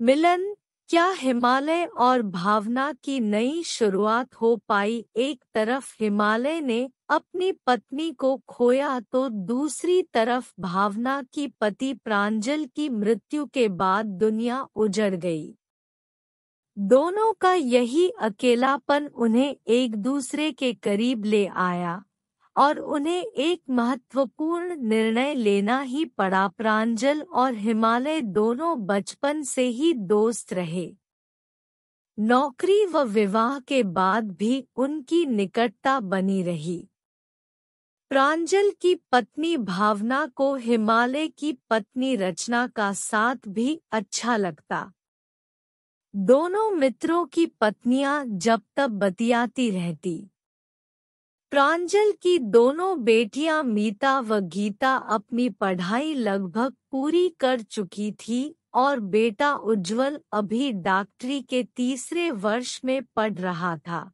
मिलन, क्या हिमालय और भावना की नई शुरुआत हो पाई? एक तरफ़ हिमालय ने अपनी पत्नी को खोया तो दूसरी तरफ़ भावना की पति प्रांजल की मृत्यु के बाद दुनिया उजड़ गई। दोनों का यही अकेलापन उन्हें एक दूसरे के करीब ले आया। और उन्हें एक महत्वपूर्ण निर्णय लेना ही पड़ा। प्रांजल और हिमालय दोनों बचपन से ही दोस्त रहे। नौकरी व विवाह के बाद भी उनकी निकटता बनी रही। प्रांजल की पत्नी भावना को हिमालय की पत्नी रचना का साथ भी अच्छा लगता। दोनों मित्रों की पत्नियाँ जब तब बतियाती रहती। प्रांजल की दोनों बेटियाँ मीता व गीता अपनी पढ़ाई लगभग पूरी कर चुकी थी और बेटा उज्जवल अभी डॉक्टरी के तीसरे वर्ष में पढ़ रहा था।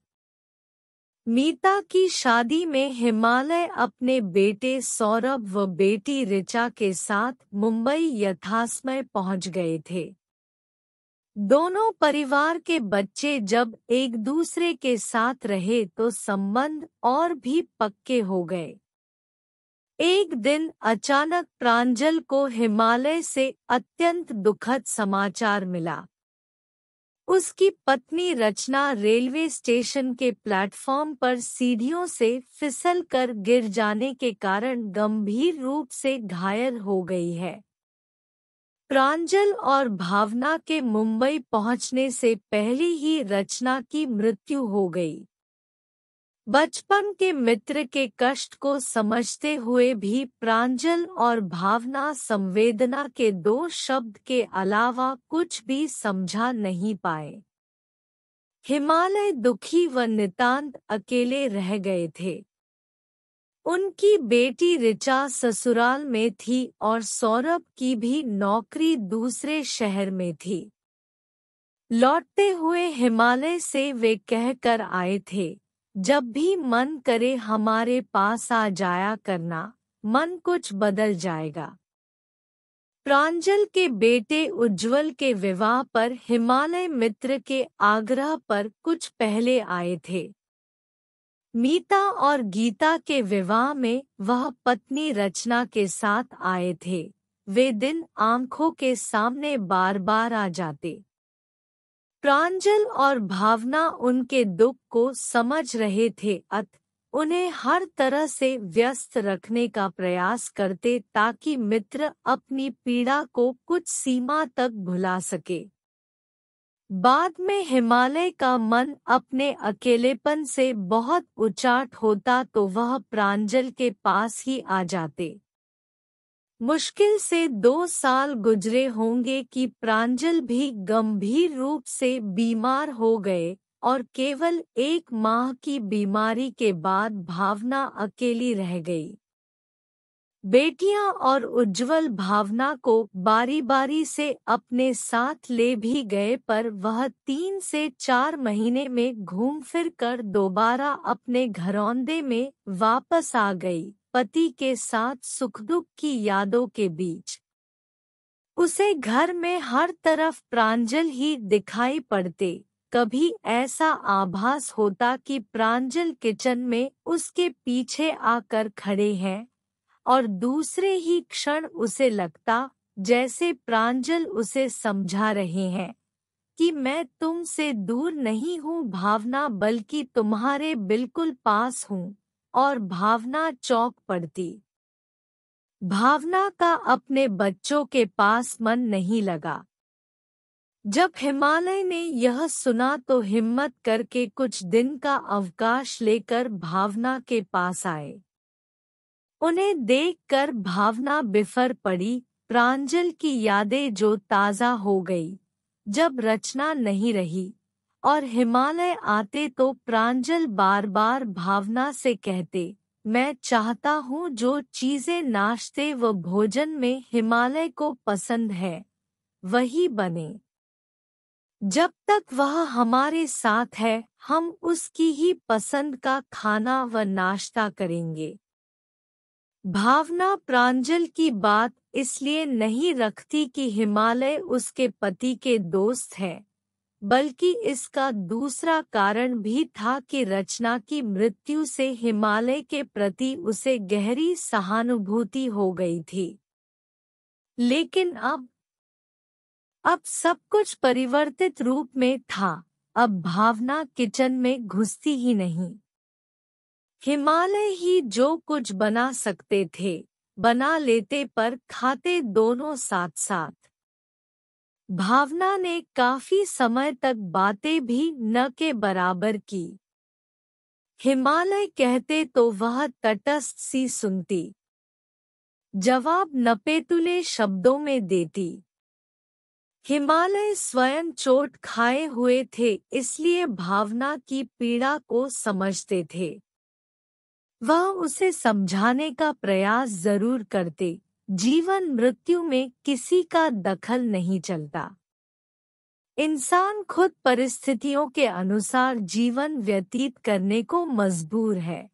मीता की शादी में हिमालय अपने बेटे सौरभ व बेटी ऋचा के साथ मुंबई यथासमय पहुँच गए थे। दोनों परिवार के बच्चे जब एक दूसरे के साथ रहे तो संबंध और भी पक्के हो गए। एक दिन अचानक प्रांजल को हिमालय से अत्यंत दुखद समाचार मिला। उसकी पत्नी रचना रेलवे स्टेशन के प्लेटफॉर्म पर सीढ़ियों से फिसल कर गिर जाने के कारण गंभीर रूप से घायल हो गई है। प्रांजल और भावना के मुंबई पहुँचने से पहले ही रचना की मृत्यु हो गई। बचपन के मित्र के कष्ट को समझते हुए भी प्रांजल और भावना संवेदना के दो शब्द के अलावा कुछ भी समझा नहीं पाए। हिमालय दुखी व नितांत अकेले रह गए थे। उनकी बेटी ऋचा ससुराल में थी और सौरभ की भी नौकरी दूसरे शहर में थी। लौटते हुए हिमालय से वे कहकर आए थे, जब भी मन करे हमारे पास आ जाया करना, मन कुछ बदल जाएगा। प्रांजल के बेटे उज्जवल के विवाह पर हिमालय मित्र के आग्रह पर कुछ पहले आए थे। मीता और गीता के विवाह में वह पत्नी रचना के साथ आए थे। वे दिन आँखों के सामने बार बार आ जाते। प्रांजल और भावना उनके दुख को समझ रहे थे, अत उन्हें हर तरह से व्यस्त रखने का प्रयास करते ताकि मित्र अपनी पीड़ा को कुछ सीमा तक भुला सके। बाद में हिमालय का मन अपने अकेलेपन से बहुत उचाट होता तो वह प्रांजल के पास ही आ जाते। मुश्किल से दो साल गुजरे होंगे कि प्रांजल भी गंभीर रूप से बीमार हो गए और केवल एक माह की बीमारी के बाद भावना अकेली रह गई। बेटियाँ और उज्जवल भावना को बारी बारी से अपने साथ ले भी गए, पर वह तीन से चार महीने में घूम फिर कर दोबारा अपने घरौंदे में वापस आ गई, पति के साथ सुख दुख की यादों के बीच। उसे घर में हर तरफ़ प्रांजल ही दिखाई पड़ते। कभी ऐसा आभास होता कि प्रांजल किचन में उसके पीछे आकर खड़े हैं। और दूसरे ही क्षण उसे लगता जैसे प्रांजल उसे समझा रहे हैं कि मैं तुमसे दूर नहीं हूँ भावना, बल्कि तुम्हारे बिल्कुल पास हूँ और भावना चौक पड़ती। भावना का अपने बच्चों के पास मन नहीं लगा। जब हिमालय ने यह सुना तो हिम्मत करके कुछ दिन का अवकाश लेकर भावना के पास आए। उन्हें देखकर भावना बिफर पड़ी, प्रांजल की यादें जो ताज़ा हो गई। जब रचना नहीं रही और हिमालय आते तो प्रांजल बार बार भावना से कहते, मैं चाहता हूँ जो चीज़ें नाश्ते व भोजन में हिमालय को पसंद है, वही बने। जब तक वह हमारे साथ है, हम उसकी ही पसंद का खाना व नाश्ता करेंगे। भावना प्रांजल की बात इसलिए नहीं रखती कि हिमालय उसके पति के दोस्त है, बल्कि इसका दूसरा कारण भी था कि रचना की मृत्यु से हिमालय के प्रति उसे गहरी सहानुभूति हो गई थी। लेकिन अब अब सब कुछ परिवर्तित रूप में था, अब भावना किचन में घुसती ही नहीं। हिमालय ही जो कुछ बना सकते थे, बना लेते पर खाते दोनों साथ साथ भावना ने काफ़ी समय तक बातें भी न के बराबर की। हिमालय कहते तो वह तटस्थ सी सुनती। जवाब नपेतुले शब्दों में देती। हिमालय स्वयं चोट खाए हुए थे, इसलिए भावना की पीड़ा को समझते थे। वह उसे समझाने का प्रयास ज़रूर करते। जीवन मृत्यु में किसी का दखल नहीं चलता। इंसान खुद परिस्थितियों के अनुसार जीवन व्यतीत करने को मजबूर है।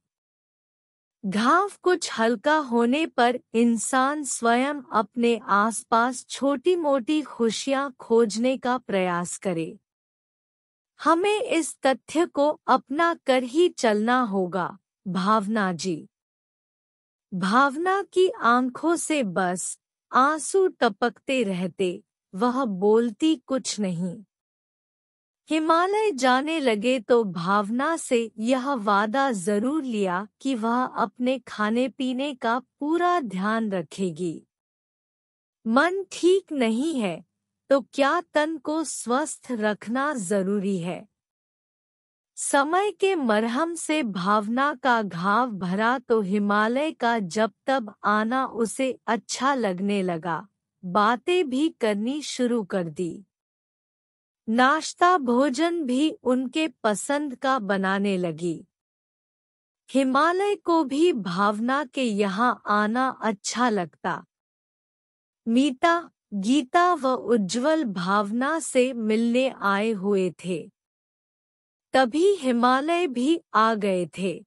घाव कुछ हल्का होने पर इंसान स्वयं अपने आसपास छोटी मोटी खुशियाँ खोजने का प्रयास करे। हमें इस तथ्य को अपना कर ही चलना होगा। भावना जी। भावना की आँखों से बस आँसू टपकते रहते, वह बोलती कुछ नहीं। हिमालय जाने लगे तो भावना से यह वादा ज़रूर लिया कि वह अपने खाने पीने का पूरा ध्यान रखेगी। मन ठीक नहीं है तो क्या तन को स्वस्थ रखना ज़रूरी है? समय के मरहम से भावना का घाव भरा तो हिमालय का जब तब आना उसे अच्छा लगने लगा। बातें भी करनी शुरू कर दी। नाश्ता भोजन भी उनके पसंद का बनाने लगी। हिमालय को भी भावना के यहाँ आना अच्छा लगता। मीता, गीता व उज्जवल भावना से मिलने आए हुए थे। तभी हिमालय भी आ गए थे।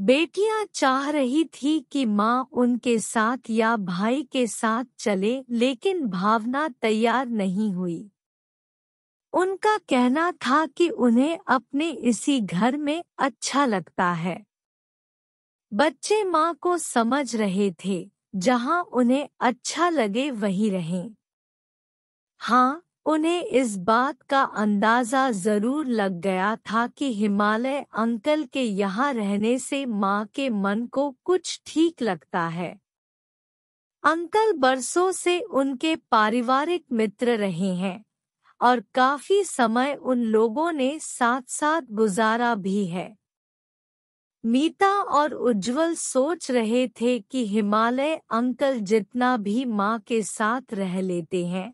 बेटियाँ चाह रही थी कि माँ उनके साथ या भाई के साथ चले, लेकिन भावना तैयार नहीं हुई। उनका कहना था कि उन्हें अपने इसी घर में अच्छा लगता है। बच्चे माँ को समझ रहे थे, जहाँ उन्हें अच्छा लगे वहीं रहें। हाँ उन्हें इस बात का अंदाज़ा ज़रूर लग गया था कि हिमालय अंकल के यहाँ रहने से माँ के मन को कुछ ठीक लगता है। अंकल बरसों से उनके पारिवारिक मित्र रहे हैं और काफ़ी समय उन लोगों ने साथ साथ गुजारा भी है। मीता और उज्जवल सोच रहे थे कि हिमालय अंकल जितना भी माँ के साथ रह लेते हैं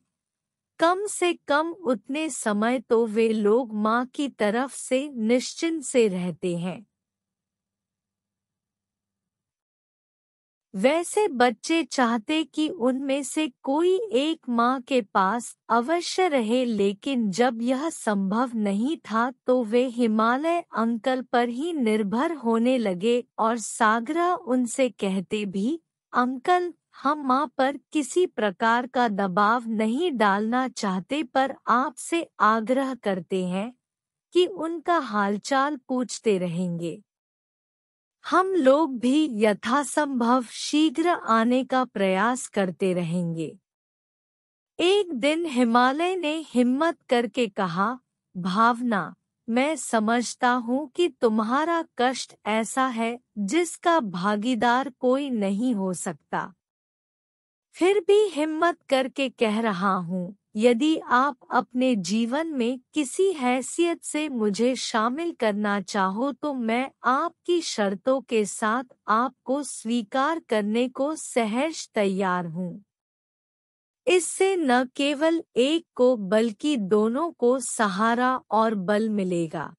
कम से कम उतने समय तो वे लोग माँ की तरफ़ से निश्चिंत से रहते हैं। वैसे बच्चे चाहते कि उनमें से कोई एक माँ के पास अवश्य रहे, लेकिन जब यह संभव नहीं था तो वे हिमालय अंकल पर ही निर्भर होने लगे और सागरा उनसे कहते भी, अंकल हम माँ पर किसी प्रकार का दबाव नहीं डालना चाहते पर आपसे आग्रह करते हैं कि उनका हालचाल पूछते रहेंगे। हम लोग भी यथासंभव शीघ्र आने का प्रयास करते रहेंगे। एक दिन हिमालय ने हिम्मत करके कहा, भावना, मैं समझता हूँ कि तुम्हारा कष्ट ऐसा है जिसका भागीदार कोई नहीं हो सकता। फिर भी हिम्मत करके कह रहा हूँ, यदि आप अपने जीवन में किसी हैसियत से मुझे शामिल करना चाहो तो मैं आपकी शर्तों के साथ आपको स्वीकार करने को सहर्ष तैयार हूँ। इससे न केवल एक को बल्कि दोनों को सहारा और बल मिलेगा।